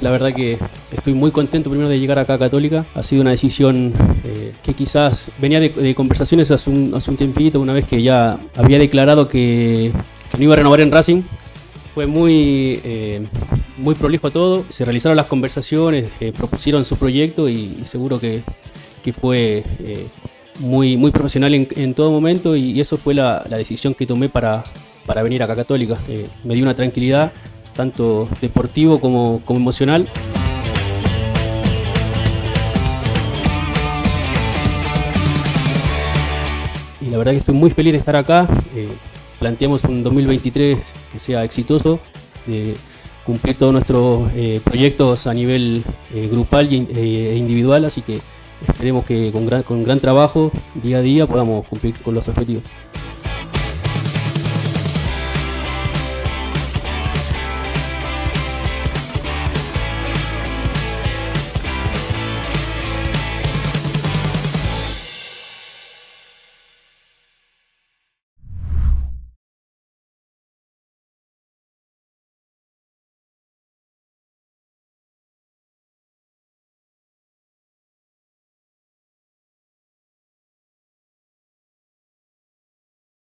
la verdad que estoy muy contento primero de llegar acá a Católica. Ha sido una decisión eh, que quizás venía de, conversaciones hace un, hace un tiempito, una vez que ya había declarado que, no iba a renovar en Racing. Fue muy, eh, muy prolijo todo, se realizaron las conversaciones, eh, propusieron su proyecto y, seguro que, fue muy, muy profesional en, todo momento y, eso fue la, decisión que tomé para, para venir acá a Católica. me dio una tranquilidad tanto deportivo como, emocional. Y la verdad que estoy muy feliz de estar acá. Eh, planteamos un 2023 que sea exitoso, de cumplir todos nuestros eh, proyectos a nivel eh, grupal e individual, así que esperemos que con gran, con gran trabajo día a día podamos cumplir con los objetivos.